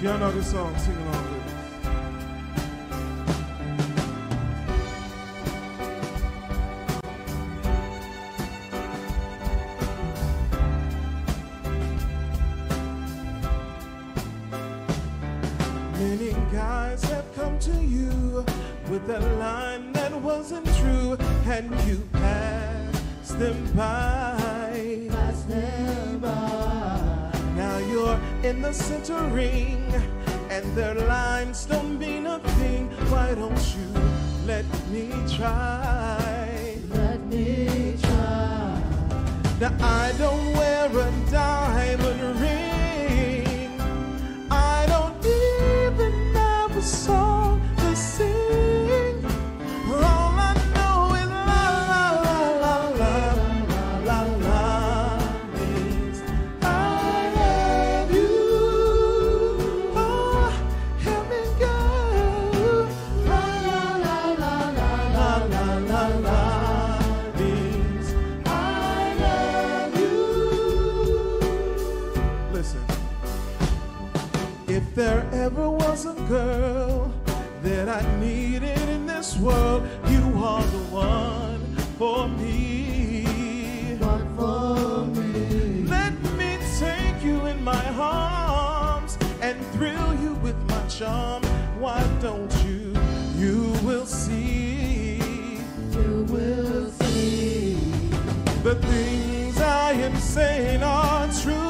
If y'all know this song, sing along with us. Many guys have come to you with a line that wasn't true, and you passed them by. In the center ring, and their lines don't mean a thing. Why don't you let me try? Let me try. Now I don't wear a diamond ring. There ever was a girl that I needed in this world, you are the one for me. One for me. Let me take you in my arms and thrill you with my charm. Why don't you? You will see You will see. the things I am saying are true,